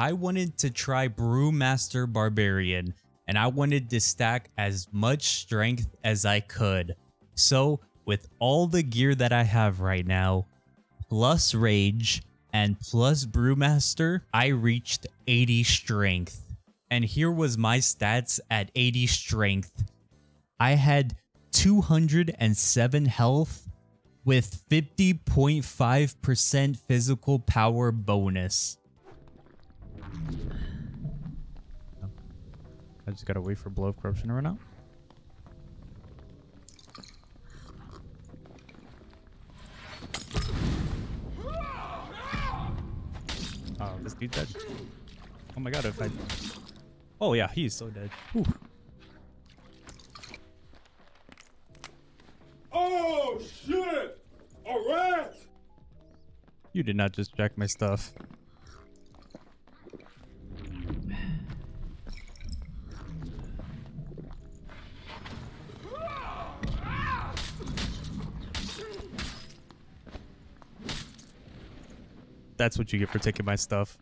I wanted to try Brewmaster Barbarian and I wanted to stack as much strength as I could. So with all the gear that I have right now, plus Rage and plus Brewmaster, I reached 80 strength. And here was my stats at 80 strength. I had 207 health with 50.5% physical power bonus. I just gotta wait for Blow of Corruption to run out. Oh, this dude dead. Oh my god, if I... Oh yeah, he's so dead. Whew. Oh shit! A rat! You did not just jack my stuff. That's what you get for taking my stuff.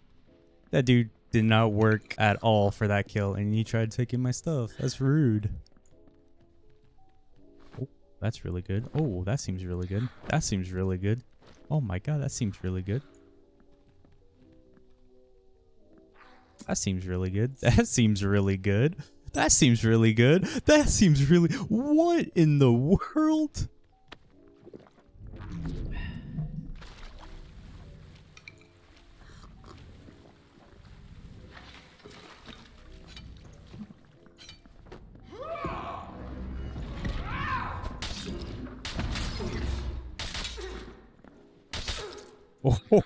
That dude did not work at all for that kill, and he tried taking my stuff. That's rude. Oh, that's really good. Oh, that seems really good. That seems really good. Oh my god, that seems really good. That seems really good. That seems really good. That seems really good. That seems really... What in the world? Oh,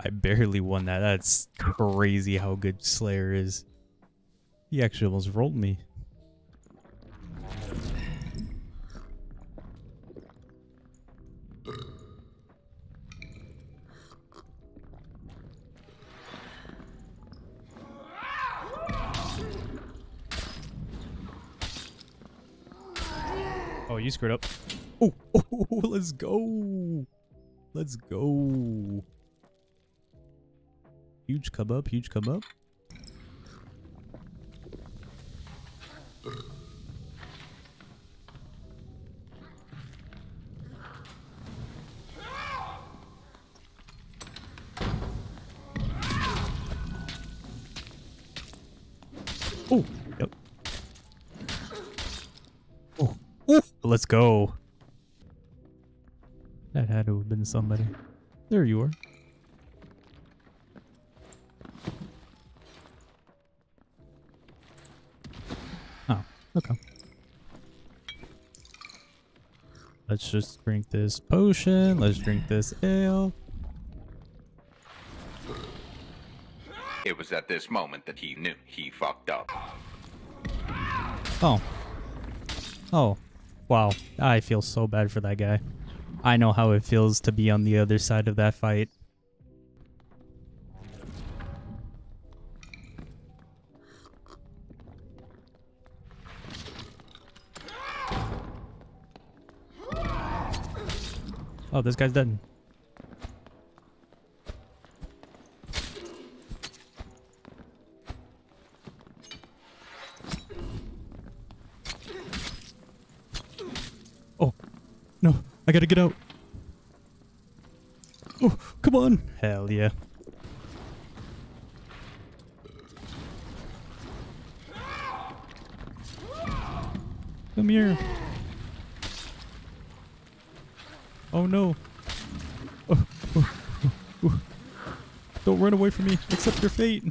I barely won that. That's crazy how good Slayer is. He actually almost rolled me. Oh, you screwed up. Oh, oh, let's go. Let's go. Huge come up, huge come up. Oh, yep. Oh. Let's go. That had to have been somebody. There you are. Oh, okay. Let's just drink this potion. Let's drink this ale. It was at this moment that he knew he fucked up. Oh. Oh. Wow. I feel so bad for that guy. I know how it feels to be on the other side of that fight. Oh, this guy's dead. Gotta get out. Oh, come on. Hell yeah. Come here. Oh no. Oh, oh, oh, oh. Don't run away from me. Accept your fate.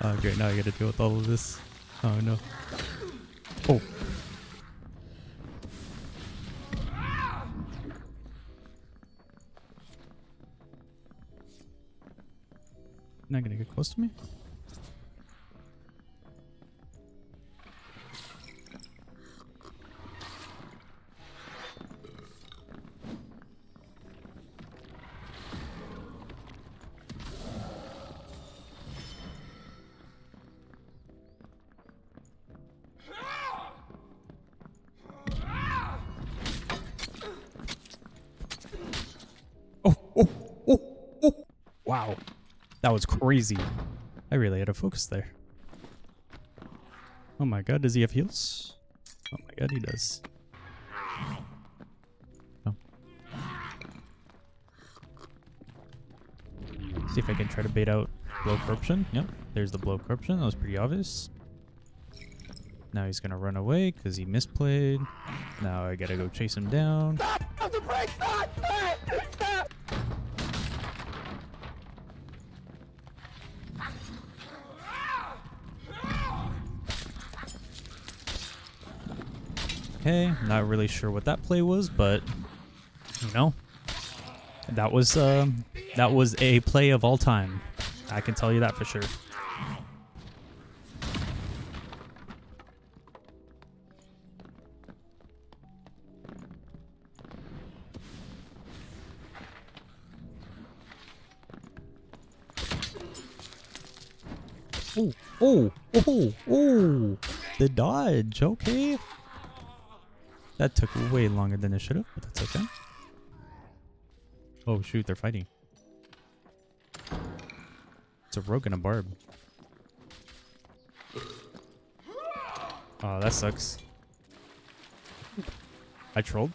Oh great, now I gotta deal with all of this. Oh no. Oh. Not gonna get close to me? That was crazy. I really had to focus there. Oh my god, does he have heals? Oh my god, he does. Oh. See if I can try to bait out blow corruption. Yep, there's the blow corruption. That was pretty obvious. Now he's gonna run away because he misplayed. Now I gotta go chase him down. Okay, not really sure what that play was, but you know, that was um, that was a play of all time. I can tell you that for sure. Oh, oh, oh, oh, the dodge. Okay. That took way longer than it should have, but that's okay. Oh shoot, they're fighting. It's a rogue and a barb. Oh, that sucks. I trolled.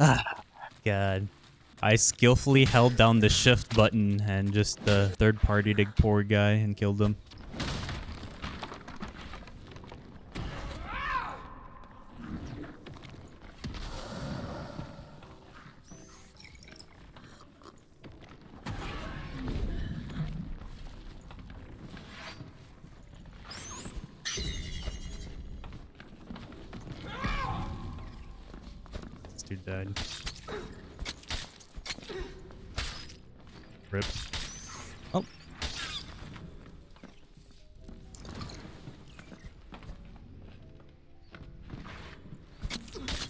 Ah, God. I skillfully held down the shift button and just the third party to poor guy and killed him. This dude died. Rip. Oh.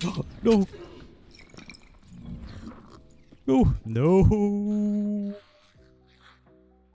no. No. No.